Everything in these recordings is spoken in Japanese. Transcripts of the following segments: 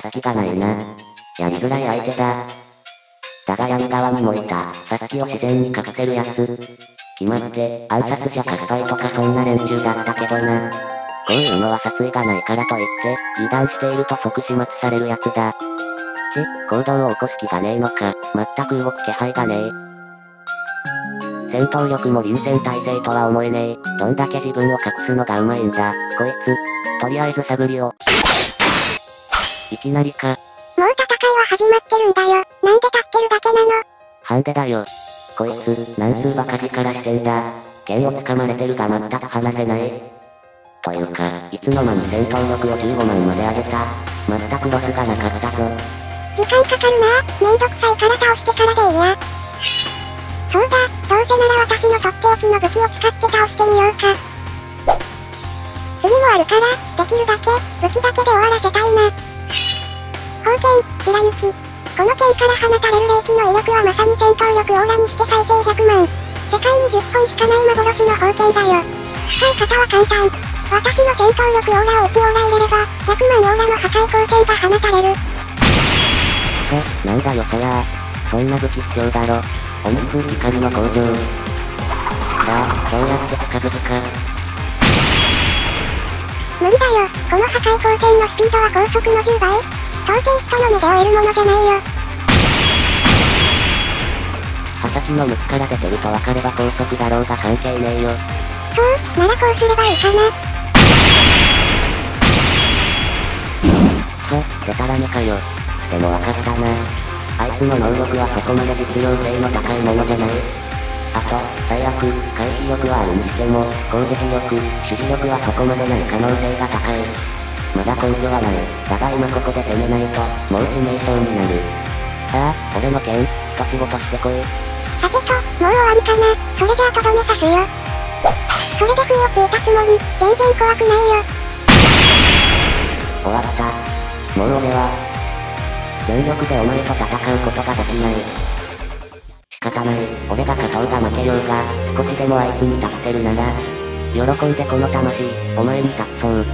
先がないな。やりづらい相手だ。だが闇側にもいた、さっきを自然に隠せるやつ。決まって、暗殺者かスパイとかそんな連中だったけどな。こういうのは殺意がないからといって、油断していると即始末されるやつだ。ち、行動を起こす気がねえのか、全く動く気配がねえ。戦闘力も臨戦態勢とは思えねえ。どんだけ自分を隠すのがうまいんだ、こいつ。とりあえずサブリを。いきなりか。もう戦いは始まってるんだよ。なんで立ってるだけなの？ハンデだよ。こいつ、何数バカ力してんだ。剣を掴まれてるが全く離せない。というか、いつの間に戦闘力を15万まで上げた。全くロスがなかったぞ。時間かかるなめんどくさいから倒して本しの宝剣だよ。使い方は簡単。私の戦闘力オーラを1オーラ入れれば、100万オーラの破壊光線が放たれる。そ、なんだよそりゃそんな武器必要だろ。鬼風光の工場。さあ、どうやって近づくか。無理だよ。この破壊光線のスピードは高速の10倍到底人の目で追えるものじゃないよ。刃先の虫から出てると分かれば高速だろうが関係ねえよ。そう、ならこうすればいいかな。そ、でたらめかよ。でも分かったな。あいつの能力はそこまで実用性の高いものじゃない。あと、最悪、回避力はあるにしても、攻撃力、守持力はそこまでない可能性が高い。まだ根拠はない。だが今ここで攻めないと、もう致命傷になる。さあ、俺の剣、一仕事してこい。さてと、もう終わりかな。それじゃあとどめさすよ。それで不意をついたつもり、全然怖くないよ。終わった。もう俺は、全力でお前と戦うことができない。仕方ない、俺が勝とうが負けようが、少しでもあいつに立てるなら、喜んでこの魂、お前に立つそう。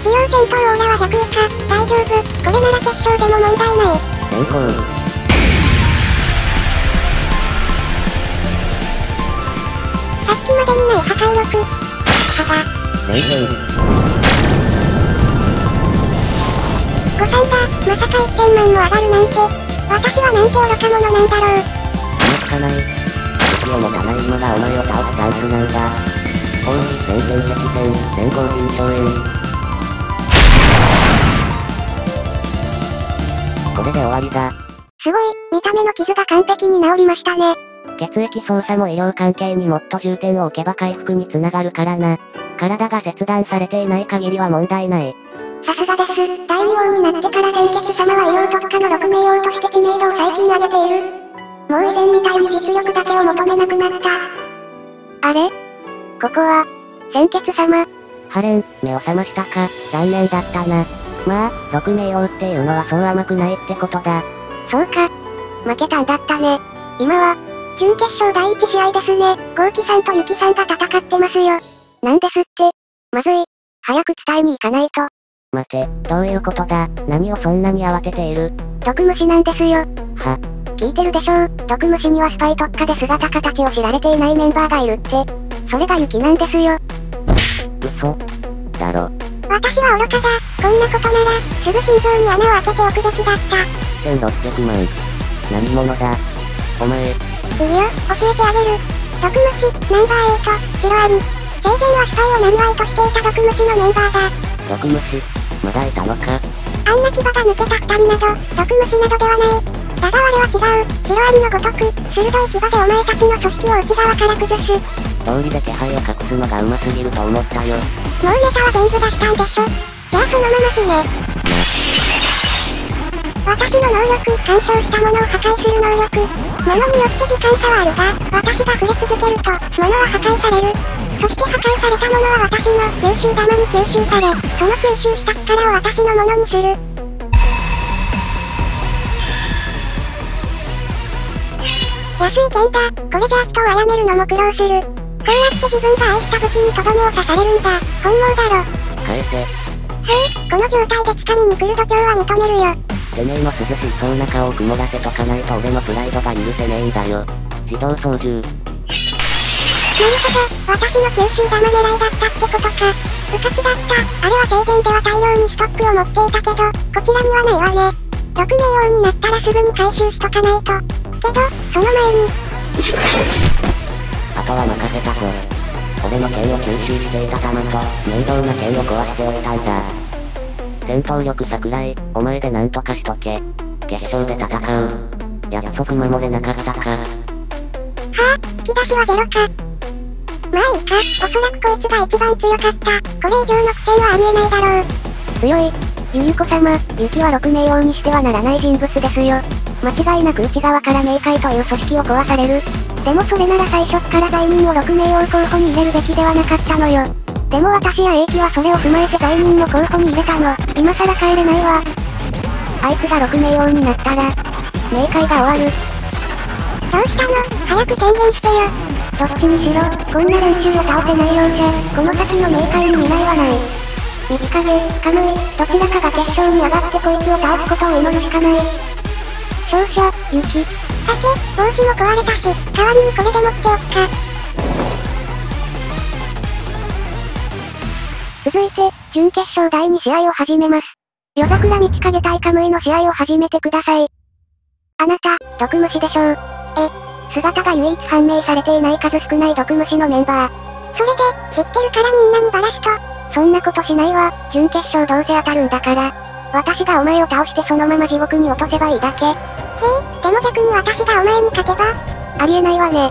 使用戦闘オーラは100以下、大丈夫、これなら決勝でも問題ない。成功。までにない。破壊力。はだ。レイレイ。誤算だ、まさか1000万も上がるなんて。私はなんて愚か者なんだろう。今しかない。武器を持たない。今がお前を倒すチャンスなんだ。おい、戦線敵戦、全校人勝円。これで終わりだ。すごい、見た目の傷が完璧に治りましたね。血液操作も医療関係にもっと重点を置けば回復につながるからな。体が切断されていない限りは問題ない。さすがです。第2王になってから先決様は医療特化の6名王として知名度を最近上げている。もう以前みたいに実力だけを求めなくなった。あれ？ここは、先決様。ハレン、目を覚ましたか、残念だったな。まあ、6名王っていうのはそう甘くないってことだ。そうか。負けたんだったね。今は、準決勝第1試合ですね。ゴーキさんとユキさんが戦ってますよ。なんですって。まずい。早く伝えに行かないと。待て、どういうことだ？何をそんなに慌てている？毒虫なんですよ。は、聞いてるでしょう。毒虫にはスパイ特化で姿形を知られていないメンバーがいるって。それがユキなんですよ。嘘だろ。私は愚かだ。こんなことなら、すぐ心臓に穴を開けておくべきだった。1600万。何者だ？お前、いいよ、教えてあげる。毒虫、ナンバー8、シロアリ。生前はスパイをなりわいとしていた毒虫のメンバーだ。毒虫、まだいたのかあんな牙が抜けた二人など、毒虫などではない。だが我は違う。シロアリのごとく、鋭い牙でお前たちの組織を内側から崩す。通りで気配を隠すのが上手すぎると思ったよ。もうネタは全部出したんでしょ。じゃあそのまま死ね。私の能力、干渉したものを破壊する能力。ものによって時間差はあるが、私が触れ続けると、ものは破壊される。そして破壊されたものは私の吸収玉に吸収され、その吸収した力を私のものにする。安い剣だ。これじゃあ人を殺めるのも苦労する。こうやって自分が愛した武器にとどめを刺されるんだ。本望だろ。返せ。この状態で掴みに来る度胸は認めるよ。てめえの涼しそうな顔を曇らせとかないと俺のプライドが許せねえんだよ。自動操縦。なるほど、私の吸収玉狙いだったってことか。部活だった。あれは生前では大量にストックを持っていたけど、こちらにはないわね。6名用になったらすぐに回収しとかないと。けど、その前に。あとは任せたぞ。俺の剣を吸収していた弾と、面倒な剣を壊しておいたんだ。戦闘力桜井、お前で何とかしとけ。決勝で戦う。約束守れなかったか。はあ、引き出しはゼロか。まあいいか、おそらくこいつが一番強かった。これ以上の苦戦はありえないだろう。強い。ゆゆこ様、雪は6名用にしてはならない人物ですよ。間違いなく内側から冥界という組織を壊される。でもそれなら最初っから罪人を6名用候補に入れるべきではなかったのよ。でも私や英気はそれを踏まえて罪人の候補に入れたの。今更帰れないわ。あいつが6名用になったら、冥界が終わる。どうしたの？早く宣言してよ。どっちにしろ、こんな連中を倒せないようじゃ、この先の冥界に未来はない。道影、カムイ、どちらかが決勝に上がってこいつを倒すことを祈るしかない。勝者、雪。さて、帽子も壊れたし、代わりにこれで持っておくか。続いて、準決勝第2試合を始めます。夜桜道影対カムイの試合を始めてください。あなた、毒虫でしょう。え、姿が唯一判明されていない数少ない毒虫のメンバー。それで、知ってるからみんなにバラすと。そんなことしないわ、準決勝どうせ当たるんだから。私がお前を倒してそのまま地獄に落とせばいいだけ。へえ、でも逆に私がお前に勝てばありえないわね。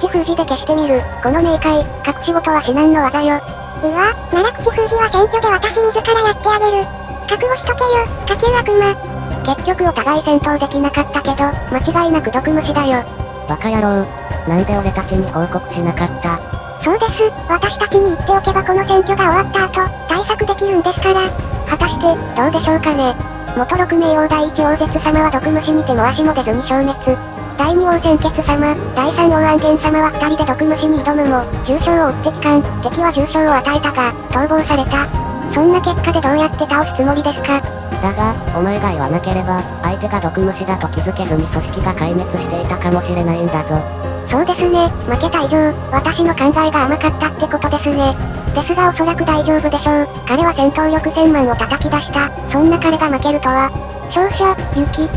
口封じで消してみる。この冥界、隠し事は至難の技よ。いいわ、なら口封じは選挙で私自らやってあげる。覚悟しとけよ、下級悪魔。結局お互い戦闘できなかったけど、間違いなく毒虫だよ。バカ野郎。なんで俺たちに報告しなかった？そうです、私たちに言っておけばこの選挙が終わった後、対策できるんですから。果たして、どうでしょうかね。元六名王第一王絶様は毒虫にても足も出ずに消滅。第二王鮮血様、第三王安元様は二人で毒虫に挑むも、重傷を負って帰還、敵は重傷を与えたが、逃亡された。そんな結果でどうやって倒すつもりですか？だが、お前が言わなければ、相手が毒虫だと気づけずに組織が壊滅していたかもしれないんだぞ。そうですね、負けた以上、私の考えが甘かったってことですね。ですがおそらく大丈夫でしょう。彼は戦闘力1000万を叩き出した。そんな彼が負けるとは。勝者、雪。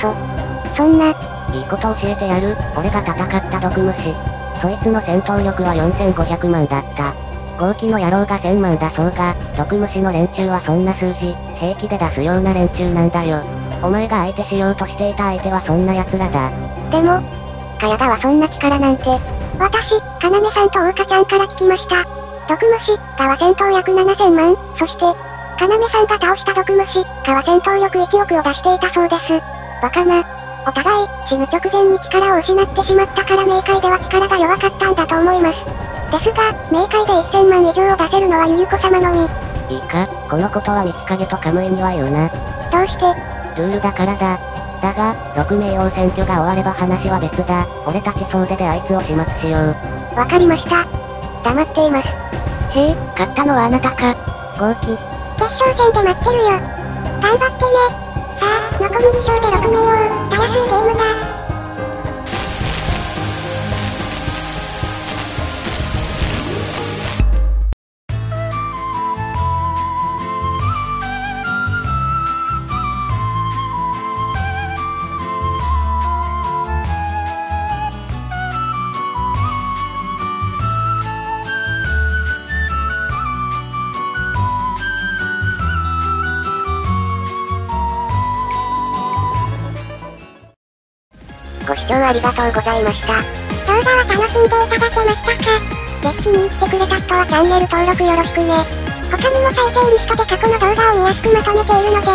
そ、そんな。いいこと教えてやる。俺が戦った毒虫。そいつの戦闘力は4500万だった。後期の野郎が1000万だそうが、毒虫の連中はそんな数字、平気で出すような連中なんだよ。お前が相手しようとしていた相手はそんな奴らだ。でも、かやだはそんな力なんて。私、かなめさんとおうかちゃんから聞きました。毒虫、かは戦闘約7000万、そして、かなめさんが倒した毒虫、かは戦闘力1億を出していたそうです。バカな。お互い、死ぬ直前に力を失ってしまったから冥界では力が弱かったんだと思います。ですが、冥界で1000万以上を出せるのはゆゆこ様のみ。いいか、このことは道影とカムイには言うな。どうして？ルールだからだ。だが、6名王選挙が終われば話は別だ。俺たち総出であいつを始末しよう。わかりました。黙っています。へえ、勝ったのはあなたか。号機。決勝戦で待ってるよ。頑張ってね。さあ、残り2勝で6名王。聴ありがとうございました。動画は楽しんでいただけましたかぜひ気に入ってくれた人はチャンネル登録よろしくね。他にも再生リストで過去の動画を見やすくまとめているので、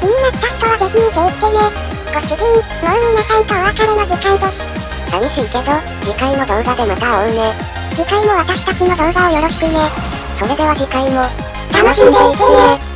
気になった人はぜひ見ていってね。ご主人、もう皆さんとお別れの時間です。寂しいけど、次回の動画でまた会おうね。次回も私たちの動画をよろしくね。それでは次回も、楽しんでいってね